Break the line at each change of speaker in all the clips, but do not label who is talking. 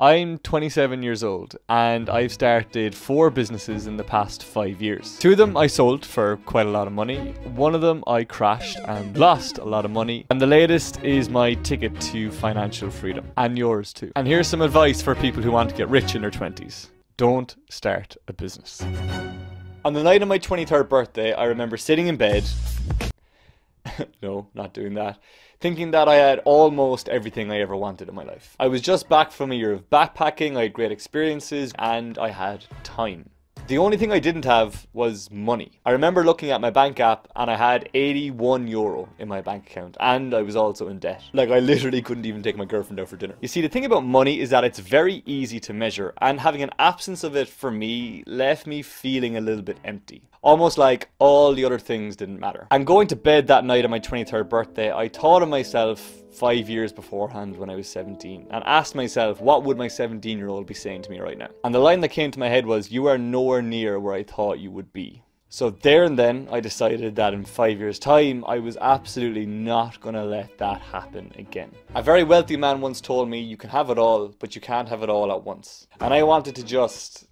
I'm 27 years old and I've started four businesses in the past five years. Two of them I sold for quite a lot of money. One of them I crashed and lost a lot of money. And the latest is my ticket to financial freedom and yours too. And here's some advice for people who want to get rich in their 20s. Don't start a business. On the night of my 23rd birthday, I remember sitting in bed. no, not doing that thinking that I had almost everything I ever wanted in my life. I was just back from a year of backpacking, I had great experiences, and I had time. The only thing I didn't have was money. I remember looking at my bank app and I had 81 euro in my bank account and I was also in debt. Like I literally couldn't even take my girlfriend out for dinner. You see, the thing about money is that it's very easy to measure and having an absence of it for me left me feeling a little bit empty. Almost like all the other things didn't matter. And going to bed that night on my 23rd birthday, I thought of myself five years beforehand when I was 17 and asked myself, what would my 17 year old be saying to me right now? And the line that came to my head was, You are nowhere near where I thought you would be. So there and then, I decided that in five years' time, I was absolutely not going to let that happen again. A very wealthy man once told me, You can have it all, but you can't have it all at once. And I wanted to just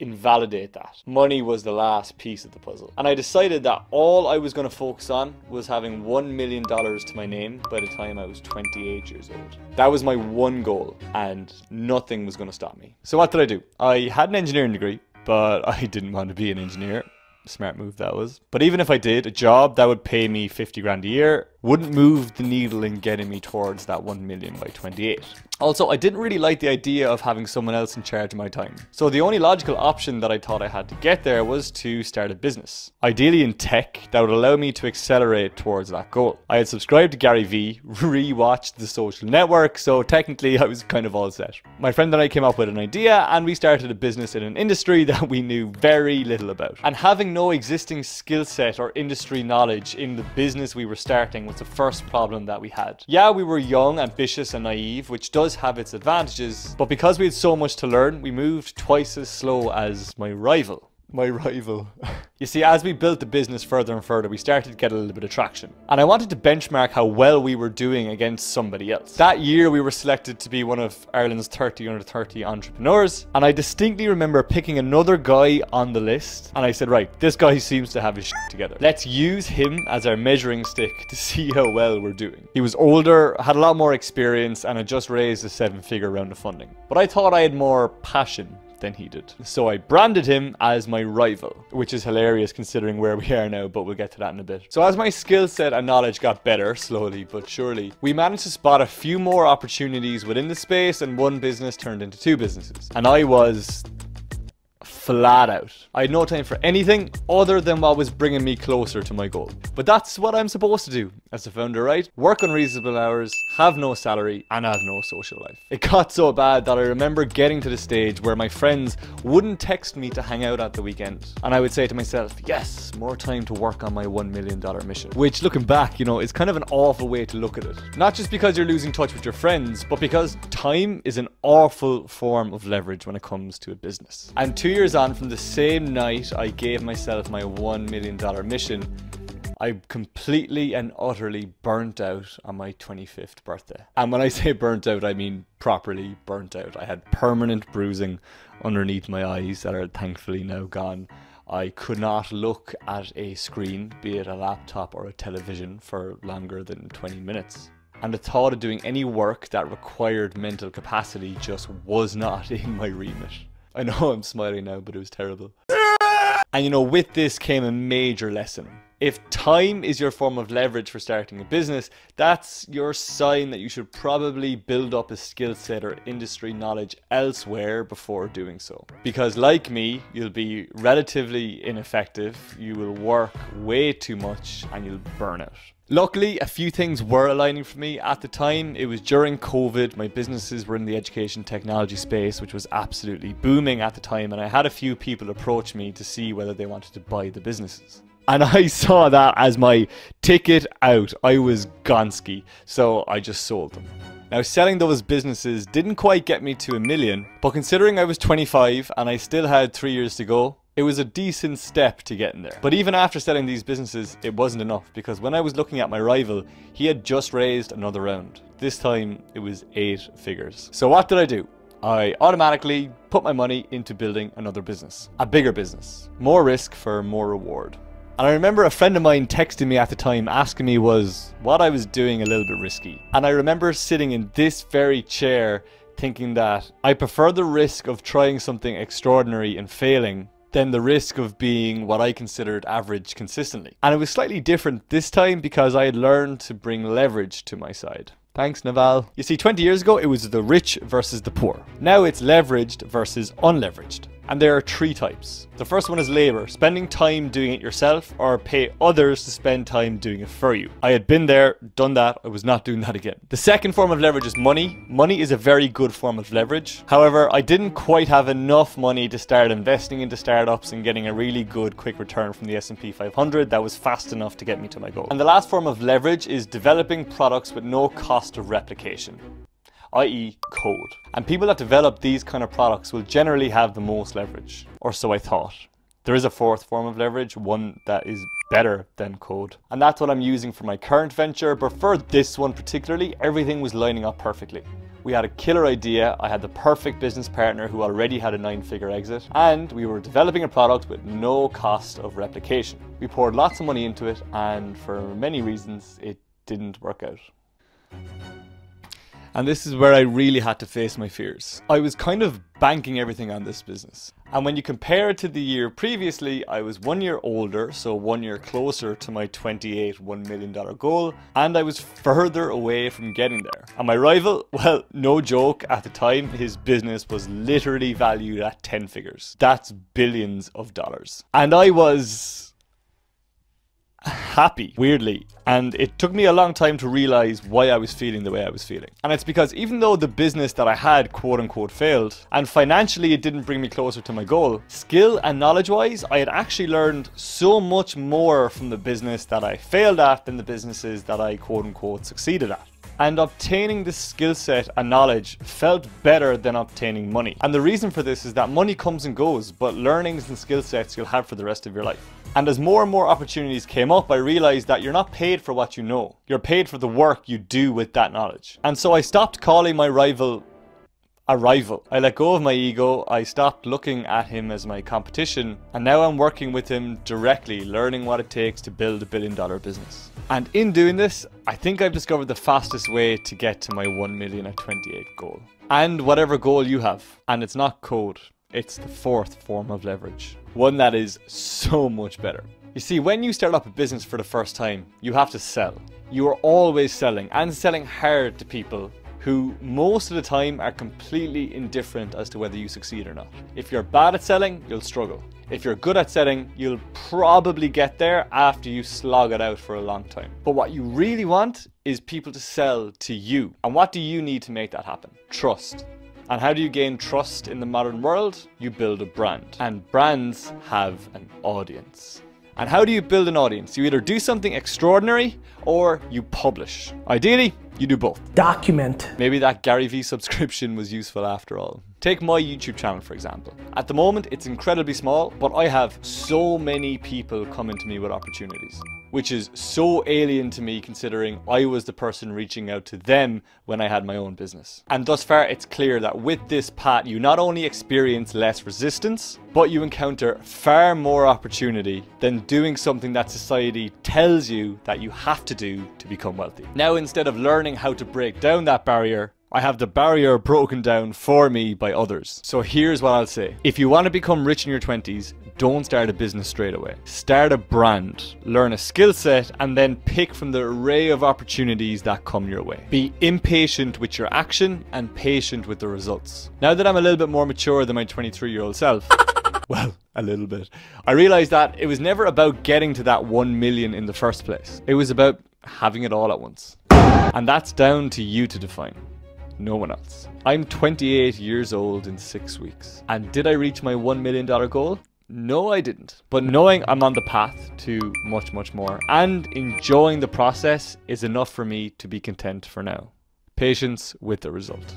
invalidate that. Money was the last piece of the puzzle. And I decided that all I was going to focus on was having $1 million to my name by the time I was 28 years old. That was my one goal, and nothing was going to stop me. So what did I do? I had an engineering degree, but I didn't want to be an engineer. Smart move that was. But even if I did, a job that would pay me 50 grand a year wouldn't move the needle in getting me towards that 1 million by 28. Also, I didn't really like the idea of having someone else in charge of my time. So the only logical option that I thought I had to get there was to start a business. Ideally in tech that would allow me to accelerate towards that goal. I had subscribed to Gary Vee, re-watched The Social Network, so technically I was kind of all set. My friend and I came up with an idea and we started a business in an industry that we knew very little about. And having no existing skill set or industry knowledge in the business we were starting was the first problem that we had. Yeah, we were young, ambitious and naive, which does have its advantages, but because we had so much to learn, we moved twice as slow as my rival. My rival. You see, as we built the business further and further, we started to get a little bit of traction. And I wanted to benchmark how well we were doing against somebody else. That year, we were selected to be one of Ireland's 30 under 30 entrepreneurs. And I distinctly remember picking another guy on the list. And I said, right, this guy seems to have his shit together. Let's use him as our measuring stick to see how well we're doing. He was older, had a lot more experience, and had just raised a seven figure round of funding. But I thought I had more passion than he did. So I branded him as my rival, which is hilarious considering where we are now, but we'll get to that in a bit. So as my skill set and knowledge got better, slowly but surely, we managed to spot a few more opportunities within the space and one business turned into two businesses. And I was flat out. I had no time for anything other than what was bringing me closer to my goal. But that's what I'm supposed to do as a founder, right? Work unreasonable hours, have no salary, and have no social life. It got so bad that I remember getting to the stage where my friends wouldn't text me to hang out at the weekend. And I would say to myself, yes, more time to work on my $1 million mission. Which, looking back, you know, is kind of an awful way to look at it. Not just because you're losing touch with your friends, but because time is an awful form of leverage when it comes to a business. And two years on from the same night I gave myself my $1 million mission, I completely and utterly burnt out on my 25th birthday. And when I say burnt out, I mean properly burnt out. I had permanent bruising underneath my eyes that are thankfully now gone. I could not look at a screen, be it a laptop or a television, for longer than 20 minutes. And the thought of doing any work that required mental capacity just was not in my remit. I know I'm smiling now, but it was terrible. And you know, with this came a major lesson. If time is your form of leverage for starting a business, that's your sign that you should probably build up a skill set or industry knowledge elsewhere before doing so. Because, like me, you'll be relatively ineffective, you will work way too much, and you'll burn out. Luckily, a few things were aligning for me at the time. It was during COVID, my businesses were in the education technology space, which was absolutely booming at the time, and I had a few people approach me to see whether they wanted to buy the businesses. And I saw that as my ticket out. I was Gonski, so I just sold them. Now, selling those businesses didn't quite get me to a million, but considering I was 25 and I still had three years to go, it was a decent step to getting there. But even after selling these businesses, it wasn't enough because when I was looking at my rival, he had just raised another round. This time, it was eight figures. So what did I do? I automatically put my money into building another business, a bigger business, more risk for more reward. And I remember a friend of mine texting me at the time asking me was what I was doing a little bit risky. And I remember sitting in this very chair thinking that I prefer the risk of trying something extraordinary and failing than the risk of being what I considered average consistently. And it was slightly different this time because I had learned to bring leverage to my side. Thanks, Naval. You see, 20 years ago, it was the rich versus the poor. Now it's leveraged versus unleveraged. And there are three types. The first one is labor, spending time doing it yourself or pay others to spend time doing it for you. I had been there, done that, I was not doing that again. The second form of leverage is money. Money is a very good form of leverage. However, I didn't quite have enough money to start investing into startups and getting a really good quick return from the S&P 500 that was fast enough to get me to my goal. And the last form of leverage is developing products with no cost of replication i.e. code. And people that develop these kind of products will generally have the most leverage, or so I thought. There is a fourth form of leverage, one that is better than code. And that's what I'm using for my current venture, but for this one particularly, everything was lining up perfectly. We had a killer idea, I had the perfect business partner who already had a nine figure exit, and we were developing a product with no cost of replication. We poured lots of money into it, and for many reasons, it didn't work out. And this is where I really had to face my fears. I was kind of banking everything on this business. And when you compare it to the year previously, I was one year older, so one year closer to my 28 $1 million goal, and I was further away from getting there. And my rival, well, no joke, at the time, his business was literally valued at 10 figures. That's billions of dollars. And I was happy, weirdly. And it took me a long time to realize why I was feeling the way I was feeling. And it's because even though the business that I had quote unquote failed, and financially it didn't bring me closer to my goal, skill and knowledge wise, I had actually learned so much more from the business that I failed at than the businesses that I quote unquote succeeded at and obtaining this skill set and knowledge felt better than obtaining money. And the reason for this is that money comes and goes, but learnings and skill sets you'll have for the rest of your life. And as more and more opportunities came up, I realized that you're not paid for what you know. You're paid for the work you do with that knowledge. And so I stopped calling my rival a rival. I let go of my ego, I stopped looking at him as my competition, and now I'm working with him directly, learning what it takes to build a billion dollar business. And in doing this, I think I've discovered the fastest way to get to my 1 million at 28 goal. And whatever goal you have, and it's not code, it's the fourth form of leverage. One that is so much better. You see, when you start up a business for the first time, you have to sell. You are always selling and selling hard to people who most of the time are completely indifferent as to whether you succeed or not. If you're bad at selling, you'll struggle. If you're good at selling, you'll probably get there after you slog it out for a long time. But what you really want is people to sell to you. And what do you need to make that happen? Trust. And how do you gain trust in the modern world? You build a brand. And brands have an audience. And how do you build an audience? You either do something extraordinary or you publish. Ideally, you do both.
Document.
Maybe that Gary Vee subscription was useful after all. Take my YouTube channel for example. At the moment, it's incredibly small, but I have so many people coming to me with opportunities which is so alien to me considering I was the person reaching out to them when I had my own business. And thus far, it's clear that with this path, you not only experience less resistance, but you encounter far more opportunity than doing something that society tells you that you have to do to become wealthy. Now, instead of learning how to break down that barrier, I have the barrier broken down for me by others. So here's what I'll say. If you want to become rich in your 20s, don't start a business straight away. Start a brand, learn a skill set, and then pick from the array of opportunities that come your way. Be impatient with your action and patient with the results. Now that I'm a little bit more mature than my 23 year old self, well, a little bit, I realized that it was never about getting to that 1 million in the first place. It was about having it all at once. And that's down to you to define no one else. I'm 28 years old in six weeks. And did I reach my $1 million goal? No, I didn't. But knowing I'm on the path to much, much more and enjoying the process is enough for me to be content for now. Patience with the result.